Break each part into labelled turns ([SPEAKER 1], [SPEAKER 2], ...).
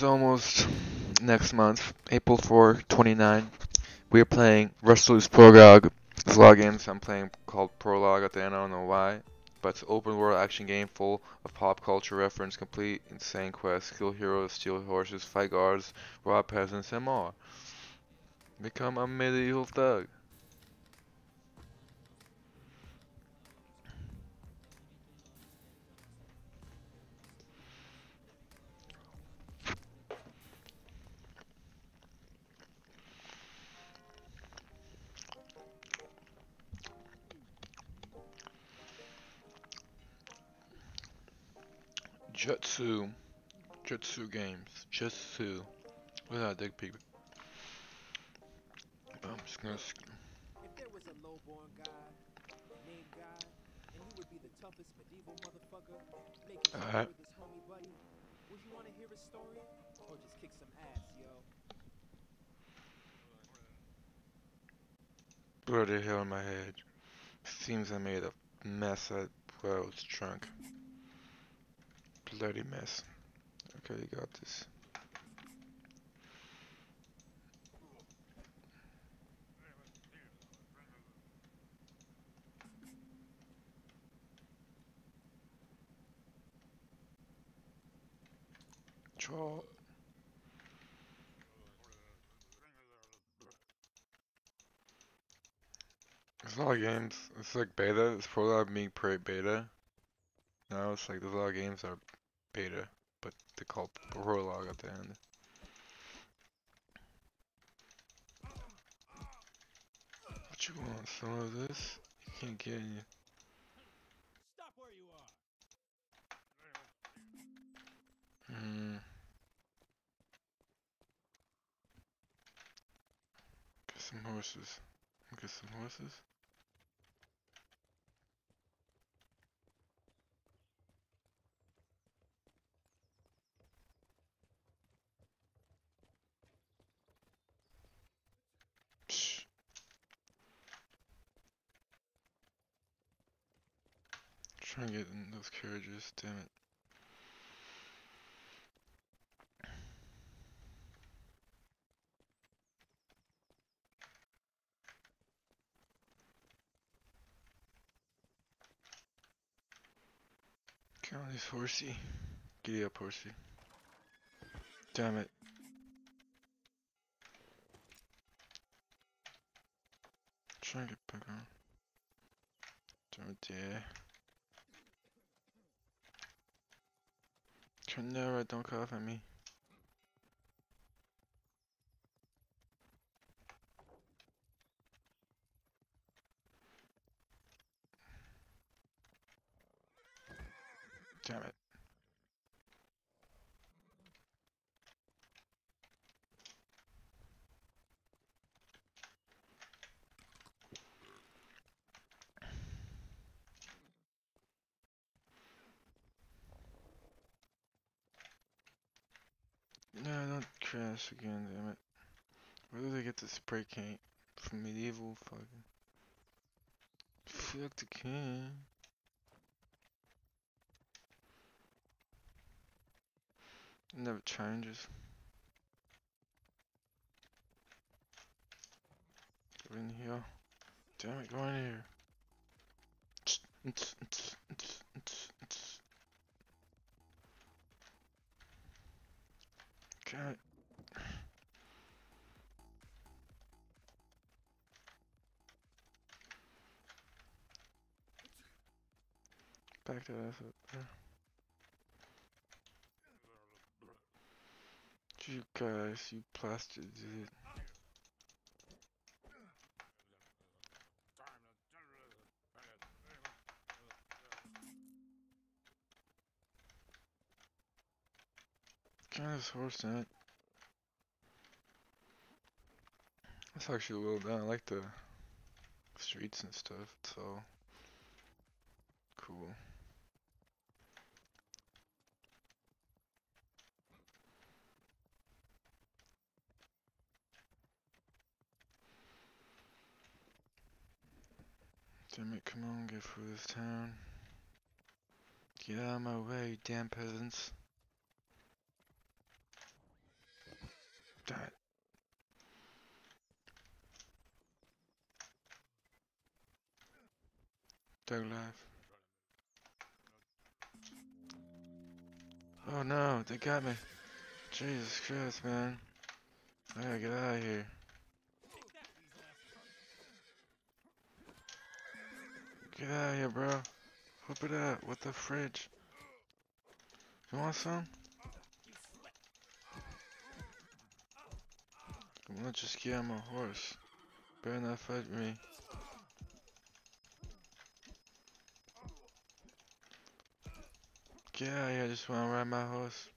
[SPEAKER 1] is almost next month, April 4, 29. We are playing Rustlers Prologue. Of games I'm playing called Prologue at the end, I don't know why. But it's an open world action game full of pop culture reference, complete, insane quests, kill heroes, steal horses, fight guards, rob peasants, and more. Become a medieval thug. Jutsu. Jutsu games. Jutsu. Look at that dick pic. I'm just gonna.
[SPEAKER 2] If there was a lowborn guy named God, and he would be the toughest medieval motherfucker, making
[SPEAKER 1] Alright.
[SPEAKER 2] Uh, with his homie buddy, would you want to hear his story? Or just kick some ass, yo?
[SPEAKER 1] Bloody hell in my head. Seems I made a mess at where I was drunk. Bloody mess. Okay, you got this. Draw. There's a lot of games. It's like beta. It's probably being pre beta. Now it's like there's a lot of games that are beta, but they call prologue at the end. What you want? Some of this? You can't get any.
[SPEAKER 2] Stop where you are!
[SPEAKER 1] Hmm. Get some horses. Get some horses. Try and get in those carriages, damn it. Come on, this horsey. Giddy up, horsey. Damn it. Try and get back on. Damn it, yeah. Turn no, right, don't cough at me. Damn it. No, don't crash again, damn it. Where do they get the spray paint? From medieval fucking. Fuck the can. Never changes. Go in here. Damn it, go in here. Back that ass. You guys, you plastered it. Kind of horse in it. That's actually well done. I like the streets and stuff. It's all cool. Damn it, come on, get through this town. Get out of my way, damn peasants. Damn it. Dog life. Oh no, they got me. Jesus Christ, man. I gotta get out of here. Get out of here, bro. Whip it up with the fridge. You want some? I'm gonna just get on my horse. Better not fight me. Get out of here, I just wanna ride my horse.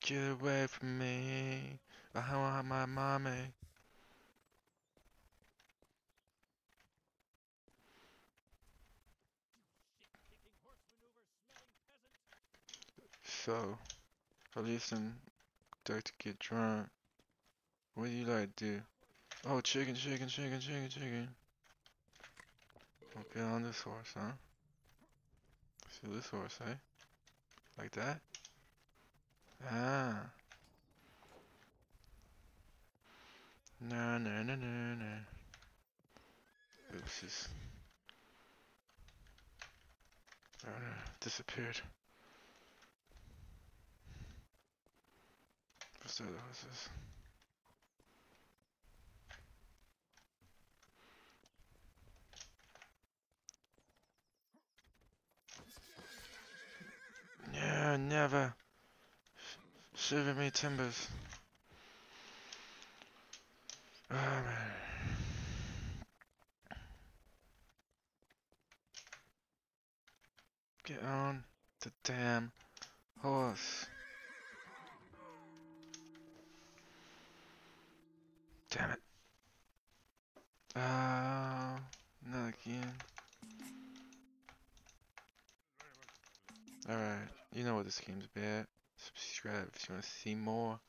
[SPEAKER 1] Get away from me. I want my mommy. So, like to get drunk. What do you like to do? Oh, chicken, chicken, chicken, chicken, chicken. Okay, on this horse, huh? See this horse, eh? Like that? Ah. No, no, no, no, no. Oops, just... No, disappeared. That horses? Yeah, never. Shiver me timbers. Ah, man. Get on the damn horse. This game's about. Subscribe if you want to see more.